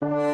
you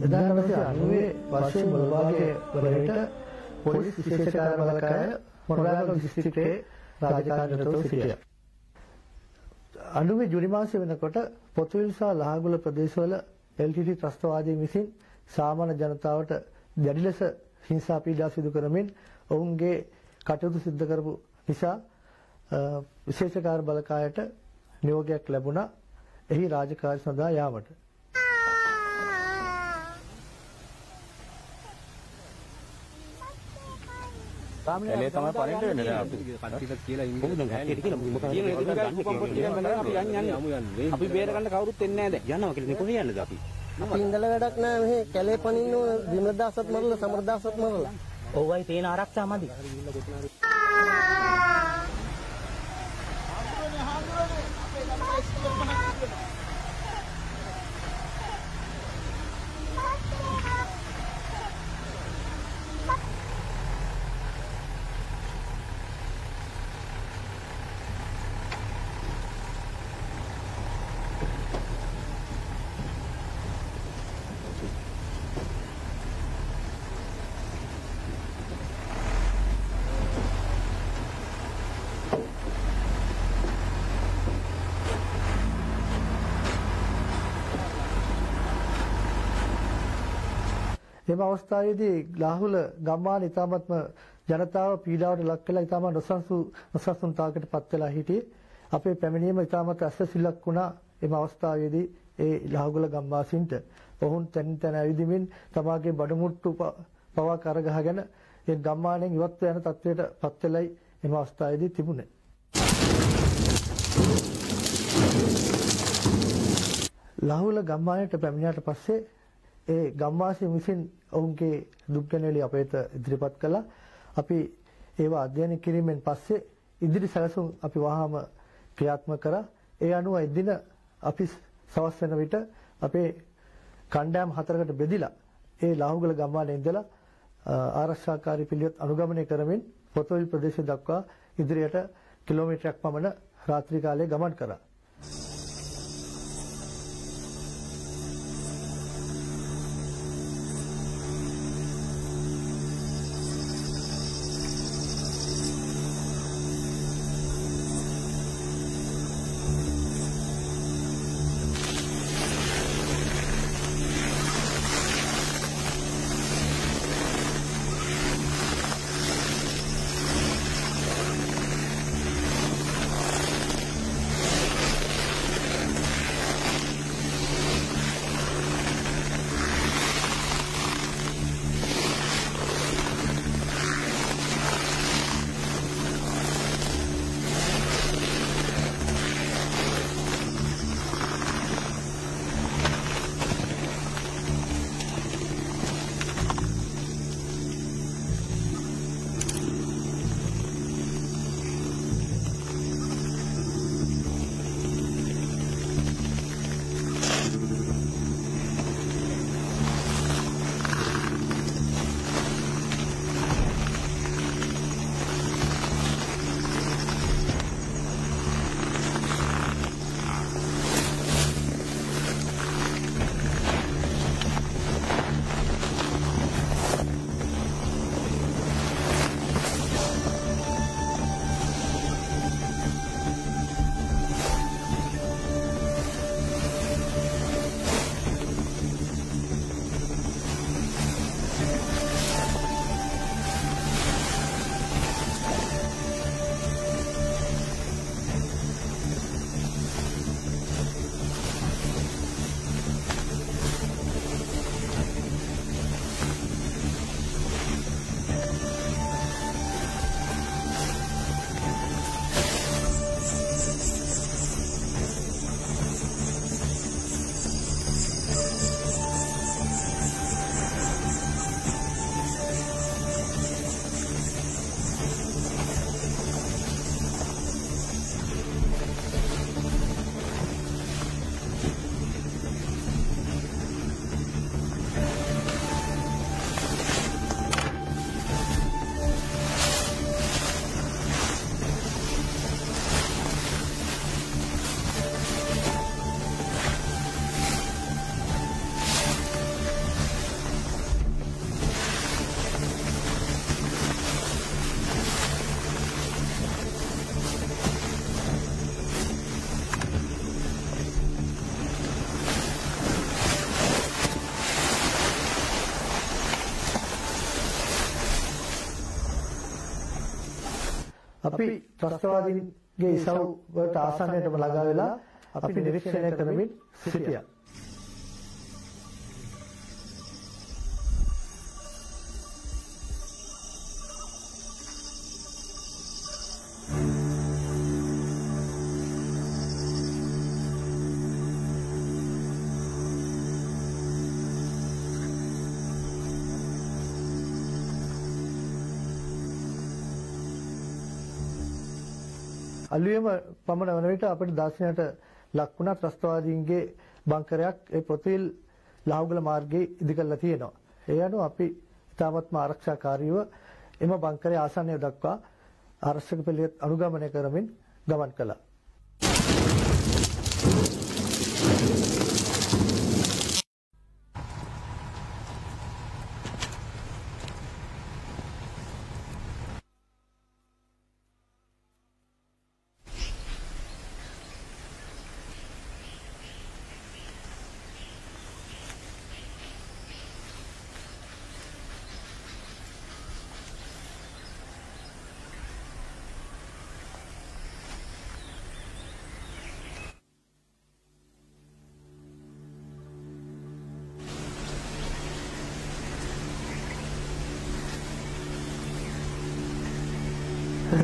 1990 වර්ෂයේ මුල් භාගයේ වරේට police විශේෂ කාර්ය බළකාය මොනරාගල දිස්ත්‍රික්කයේ රාජකාරියටව සිටියා. අනුවේ ජුනි මාසය වෙනකොට පොතුවිල් සහ ලහගුල ප්‍රදේශවල LTT ත්‍රස්තවාදීන් විසින් සාමාන්‍ය ජනතාවට දැඩි ලෙස හිංසා පීඩා සිදු කරමින් ඔවුන්ගේ කටයුතු සිදු කරපු නිසා විශේෂ කාර්ය බළකායට නියෝගයක් ලැබුණා. එහි රාජකාරී සඳහා යාමට. එලේ තමයි පරිණත වෙන්නේ. දැන් අපි කට්ටියට කියලා ඉන්නේ. කොහොමද කට්ටියට කියලා මොකද කියන එක ගන්න කොම්පොට් ටිකක් බඳලා අපි යන්නේ? යන්නේ අපි බේර ගන්න කවුරුත් එන්නේ නැහැ දැන් යනවා කියලා නේ කොහේ යන්නද අපි? අපි ඉඳලා වැඩක් නැහැ. මෙහි කැලේ පනින්න විමදාසත් මරලා සමරදාසත් මරලා. ඔව්වයි තේන ආරක්ෂා මදි එම අවස්ථාවේදී ලාහුල ගම්මාන ඉතාමත්ම ජනතාව පීඩාවට ලක් වෙලා ඉතාම නොසන්සු නොසන්සුන්තාවකට පත් වෙලා සිටියේ. අපේ පැමිණීම ඉතාමත් අස්සසිලක් වුණා එම අවස්ථාවේදී ඒ ලාහුල ගම්වාසීන්ට. ඔවුන් තැන් තැන ඇවිදිමින් තමාගේ බඩමුට්ටු පවා කරගහගෙන ඒ ගම්මානෙන් ඉවත් යන තත්වයට පත් වෙලයි එම අවස්ථාවේදී තිබුණේ. ලාහුල ගම්මානයට පැමිණියාට පස්සේ ඒ ගම්වාසීන් විසින් ඔවුන්ගේ දුක් ගැනවිලි අපේට ඉදිරිපත් කළා. අපි ඒවා අධ්‍යයනය කිරීමෙන් පස්සේ ඉදිරි සැලසුම් අපි වහාම ක්‍රියාත්මක කරා. ඒ අනුව එදින අපි සවස් වෙන විට අපේ කණ්ඩායම් හතරකට බෙදිලා ඒ ලාහුගල ගම්මානයේ ඉඳලා ආරක්ෂාකාරී පිළිවෙත් අනුගමනය කරමින් පොතොවිල් ප්‍රදේශය දක්වා ඉදිරියට කිලෝමීටරයක් පමණ රාත්‍රී කාලයේ ගමන් කරා. අපි ත්‍රස්තවාදීන්ගේ ඉසව් වලට ආසන්නයටම ළඟා වෙලා අපි නිරීක්ෂණය කරමින් සිටියා. අලුයම පමණ වන විට අපිට දර්ශනයට ලක් වුණා ත්‍රස්තවාදීන්ගේ බංකරයක් ඒ පොතිල් ලාහුගල මාර්ගයේ ඉදිකරලා තියෙනවා. ඒ අනුව අපි ඉතාමත්ම ආරක්ෂාකාරීව එම බංකරයේ ආසන්නය දක්වා ආරක්ෂක පිළිවෙත් අනුගමනය කරමින් ගමන් කළා.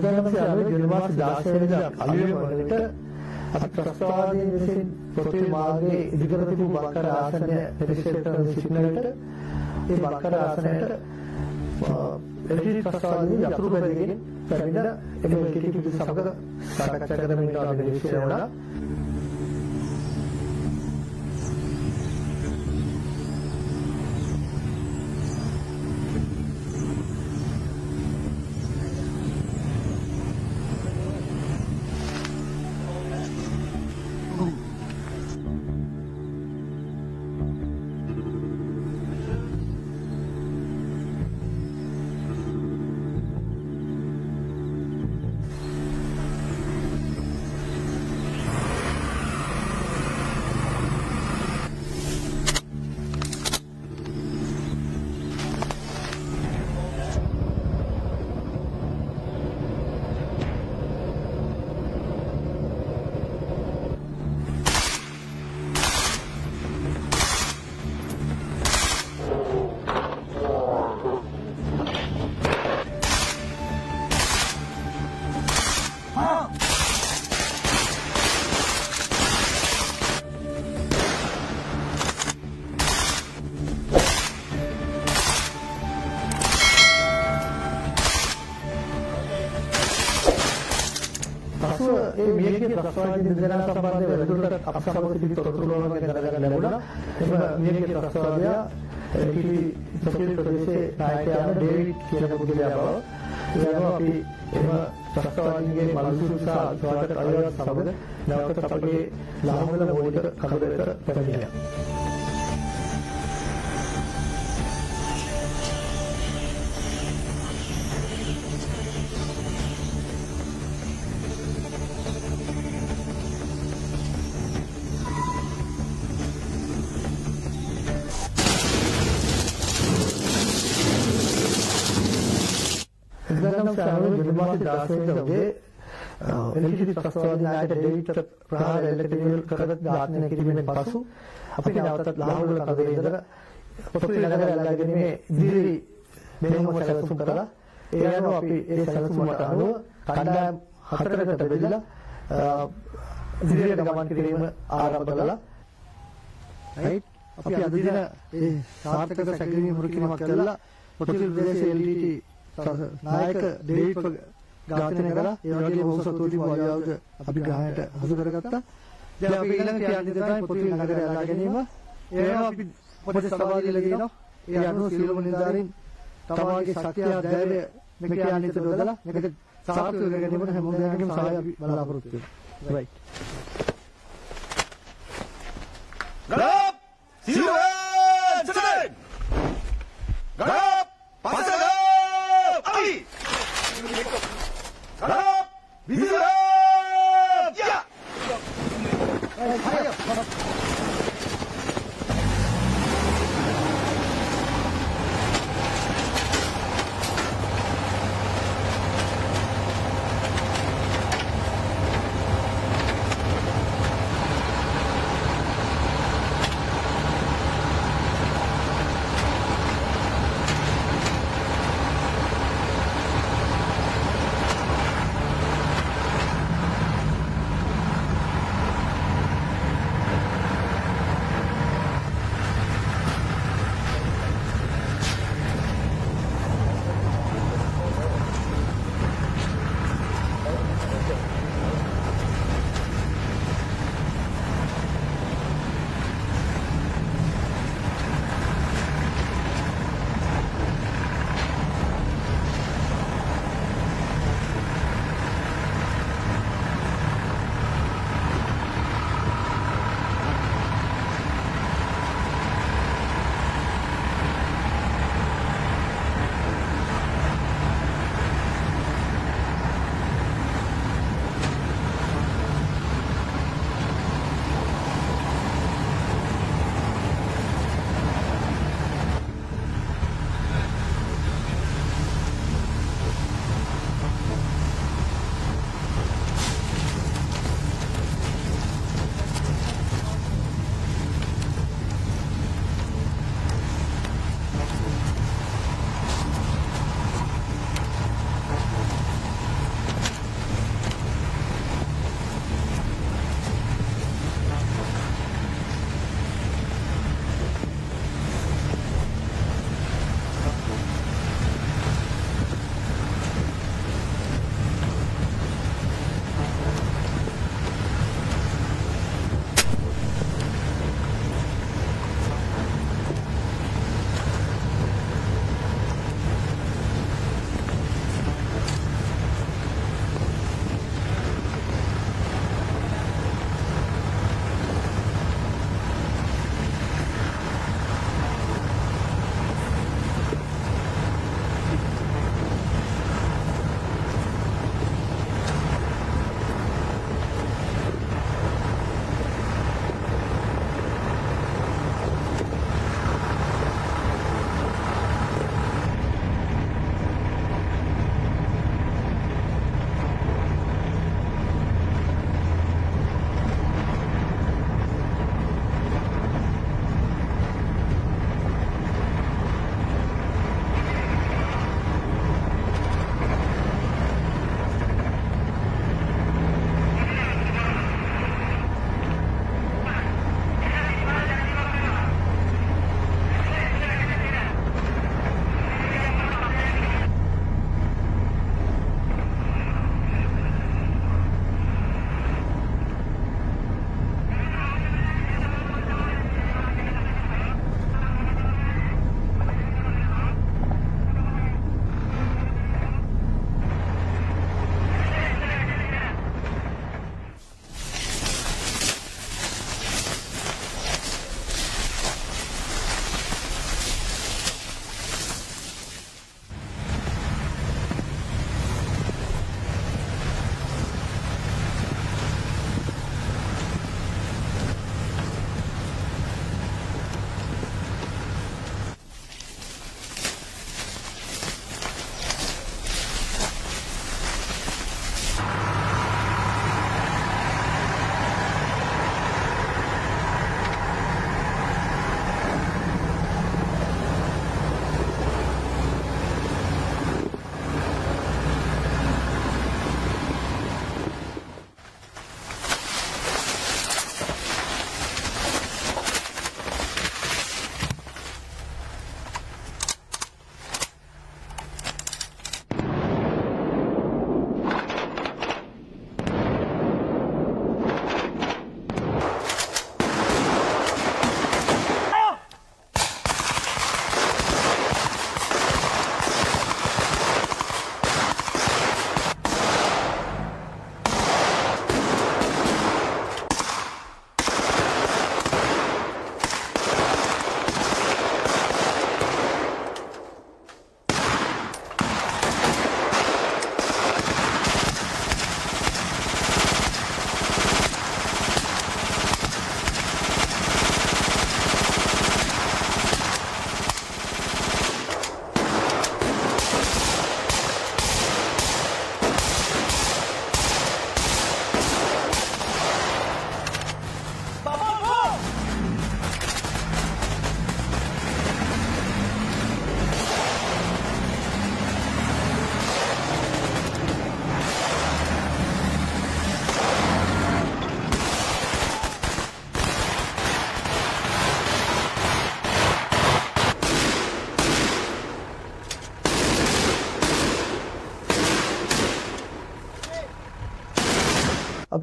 එක්දානම්සේ අනුව ජනවාස 16 වෙනිදා අලුයම වලට අපි ත්‍රස්තවාදීන් විසින් පොතේ මාර්ගයේ ඉදිකර තිබූ බංකර ආසනය පරිශීලනය කරන සිටිනවිට ඒ බංකර ආසනයට එල්ටි ත්‍රස්තවාදීන් යතුරු බැඳගෙන පැමිණ එම එල්ටි පිටු සමග සාකච්ඡා කරමින් ඉන්න නිරීක්ෂණය වුණා පසුව ඒ මියගිය ත්‍රස්තවාදී දෙදෙනා සම්බන්ධව වැඩිදුරටත් අප සමග තිබි තොරතුරු වලින් දැනගන්න ලැබුණා. එම මියගිය ත්‍රස්තවාදියා ඉලි සොකිල් ප්‍රදේශයේ නායකයාන ඩේවිඩ් කියන පුද්ගලයා බව. ඒ අනුව අපි එම ත්‍රස්තවාදීන්ගේ මල්සුසා ස්වාගත අයවත් සමග නැවත අපගේ ලාහවල මූලික කඳවුරට පැමිණියා. 2016 උදේ එල්පිජි ත්‍රස්තවාදීනාට ඩෙවිට ප්‍රහාර එල්ලකිරීමෙන් කරගත් ඝාතනය කිරීමෙන් පසු අපි නැවතත් ලාහුල් කඳේ ඉඳලා පොත්‍රි නගර අල්ලාගෙනීමේ ඉදිරි මෙහෙම සැලසුම් කළා. ඒ අනුව අපි ඒ සැලසුමට අනුව කණ්ඩායම් හතරකට බෙදලා ඉදිරියට ගමන් කිරීම ආරම්භ කළා. right අපි අද දින ඒ සාර්ථක සැකසීම් හුරුකිරීමක් කළා. පොත්‍රි ප්‍රදේශ එල්ඩීටී නායක ඩේවිඩ් ඝාතනය කරලා ඒ වගේම ඔහු සතුටින් වායාවද අපි ග්‍රහණයට හසු කරගත්තා. දැන් අපි ඊළඟ කියන්නේ තමයි පොතුල් නගරය අල්ලා ගැනීම. ඒ වෙනවා අපි පොඩි සභාවදී ලගිනවා. ඒ අනුව සියලුම නිලධාරීන් තමාගේ ශක්තිය ධෛර්යය මේක කියන්නේ දොදලා මේක සාර්ථක කර ගැනීමට හැමෝම දෙනාගේම සහාය අපි බලාපොරොත්තු වෙනවා. right. ගලප් සිරුවන් සෙලෙන් ගලප් පසල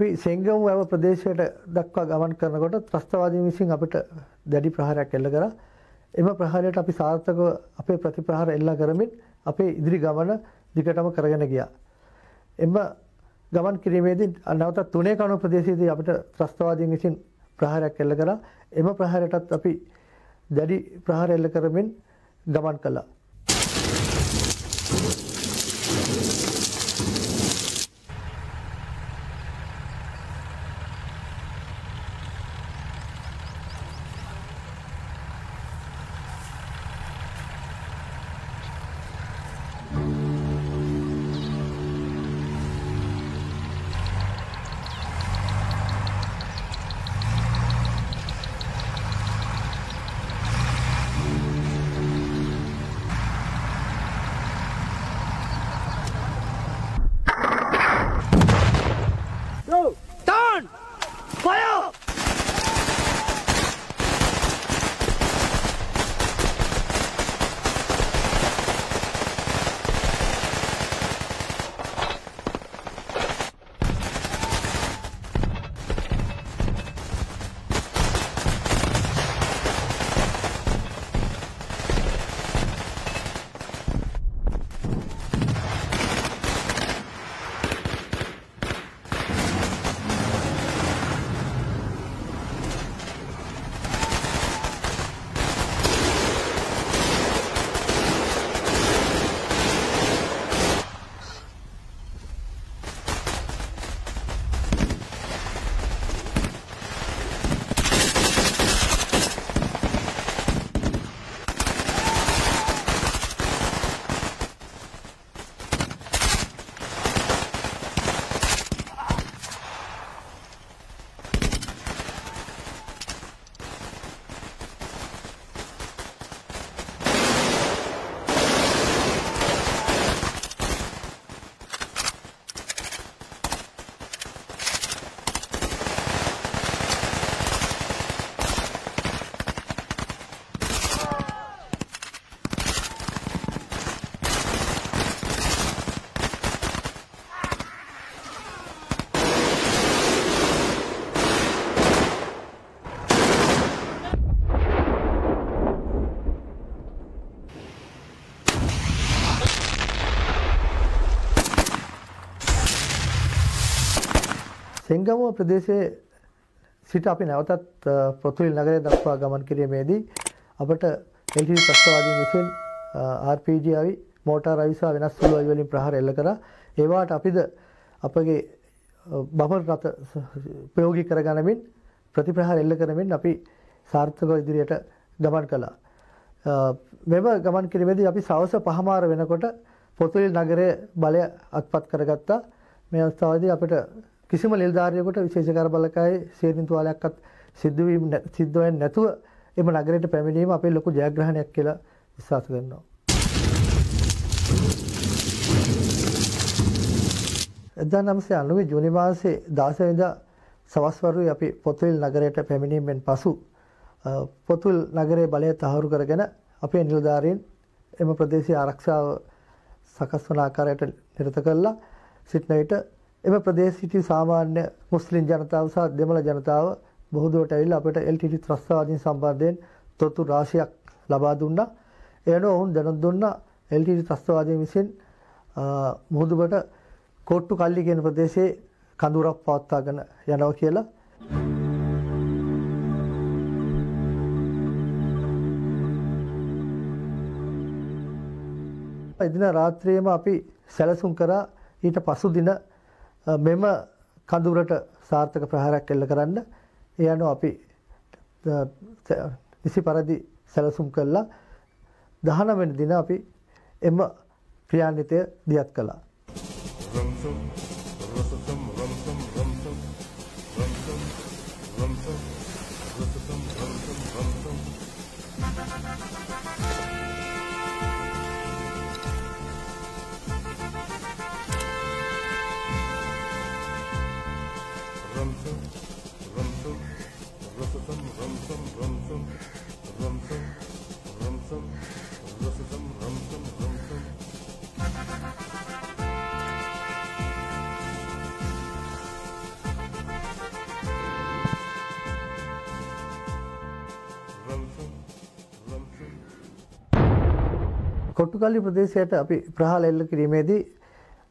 අපි සෙංගමු වැව ප්‍රදේශයට දක්වා ගමන් කරනකොට ත්‍රස්තවාදීන් විසින් අපිට දැඩි ප්‍රහාරයක් එල්ල කරා. එම ප්‍රහාරයට අපි සාර්ථකව අපේ ප්‍රතිප්‍රහාර එල්ල කරමින් අපේ ඉදිරි ගමන දිගටම කරගෙන ගියා. එම ගමන් කිරීමේදී නැවත තුනේ කණු ප්‍රදේශයේදී අපිට ත්‍රස්තවාදීන් විසින් ප්‍රහාරයක් එල්ල කරා. එම ප්‍රහාරයටත් අපි දැඩි ප්‍රහාර එල්ල කරමින් ගමන් කළා. සෙංගමුව ප්‍රදේශයේ සිට අපි නැවතත් පොතුවිල් නගරය දක්වා ගමන් කිරීමේදී අපට එල්ටි ත්‍රස්තවාදීන් විසින් RPG අවි මෝටාර් අවිසා වෙනස් සුළු අවි වලින් ප්‍රහාර එල්ල කරා. ඒවාට අපිද අපගේ බබල් රථ ප්‍රයෝගී කරගනිමින් ප්‍රතිප්‍රහාර එල්ල කරමින් අපි සාර්ථකව ඉදිරියට ගමන් කළා. මෙම ගමන් කිරීමේදී අපි සවස පහමාර වෙනකොට පොතුවිල් නගරයේ බලය අත්පත් කරගත්තා. මේ අවස්ථාවේදී අපිට කිසිම නිලධාරියෙකුට විශේෂ කර බලකායේ සේරින් තුවාලයක්වත් සිද්ධ වීම සිද්ධ වෙන්නේ නැතුව එම නගරයට පැමිණීම අපේ ලොකු ජයග්‍රහණයක් කියලා විශ්වාස කරනවා. එදා නම්සේ අනුවේ ජූනි මාසේ 16 වෙනිදා සවස් වරුවේ අපි පොතුවිල් නගරයට පැමිණීමෙන් පසු පොතුවිල් නගරයේ බලය තහවුරු කරගෙන අපේ නිලධාරීන් එම ප්‍රදේශයේ ආරක්ෂාව සකස් වන ආකාරයට නිරත කළා සිටන විට එම ප්‍රදේශ සිටි සාමාන්‍ය මුස්ලිම් ජනතාව සහ දෙමළ ජනතාව බොහෝ දුරට ඇවිල්ලා අපිට LTT ත්‍රස්තවාදීන් සම්බන්ධයෙන් තොරතුරු රාශියක් ලබා දුන්නා. එයන ඔවුන් දැනුම් දුන්නා LTT ත්‍රස්තවාදීන් විසින් මුහුදුබට කොට්ටු කල්ලි කියන ප්‍රදේශයේ කඳුරක් පවත්වාගෙන යනවා කියලා. එදින රාත්‍රියේම අපි සැලසුම් කරා ඊට පසු දින මෙම කඳුරට සාර්ථක ප්‍රහාරයක් එල්ල කරන්න ඒ අනුව අපි නිසි පරිදි සැලසුම් කළා 19 වෙනි දින අපි එම ක්‍රියාන්විතය දියත් කළා. කොට්ටුකල්ලි ප්‍රදේශයට අපි ප්‍රහාර එල්ල කිරීමේදී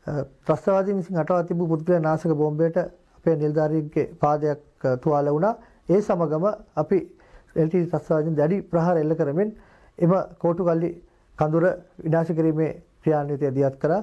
අ, ත්‍රස්තවාදීන් විසින් අටවා තිබූ පුද්ගල නාශක බෝම්බයට අපේ නිලධාරීන්ගේ පාදයක් අ, තුවාල වුණා. ඒ සමගම අපි එල්ටී ත්‍රස්තවාදීන් දැඩි ප්‍රහාර එල්ල කරමින් එම කොට්ටුකල්ලි කඳුර විනාශ කිරීමේ ක්‍රියාන්විතය දියත් කරා.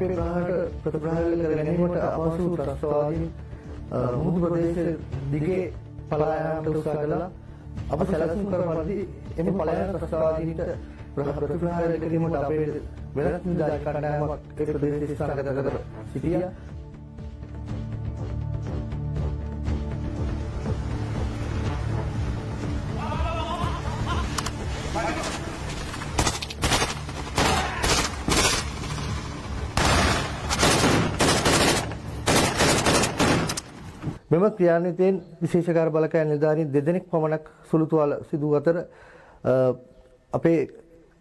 අපේ ප්‍රහාරට ප්‍රතිප්‍රහාර කර ගැනීමට අපහසු ත්‍රස්තවාදීන් අ, මුහුදු ප්‍රදේශ දිගේ පලා යාමට උත්සාහ කළා. අප සැලසුම් කර පරිදි එම පලා යන ත්‍රස්තවාදීන්ට ප්‍රහ- ප්‍රතිප්‍රහාර කිරීමට අපේ වෙනත් නිලධාරී කණ්ඩායමක් ඒ ප්‍රදේශයේ ස්ථානගත කර සිටියා. මෙම ක්‍රියාන්විතයෙන් විශේෂකාර බලකාය නිලධාරීන් දෙදෙනෙක් පමණක් සුළු තුවාල සිදු අතර අ, අපේ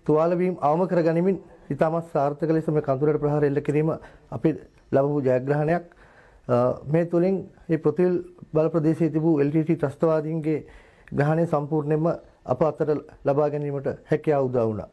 තුවාල වීම අවම කර ගනිමින් ඉතාමත් සාර්ථක ලෙස මේ කඳුරට ප්‍රහාර එල්ල කිරීම අපි ලැබපු ජයග්‍රහණයක්. අ, මේ තුලින් මේ පෘථිවි බල ප්‍රදේශයේ තිබූ LTT ත්‍රස්තවාදීන්ගේ ග්‍රහණය සම්පූර්ණයෙන්ම අප අතට ලබා ගැනීමට හැකියාව උදා වුණා.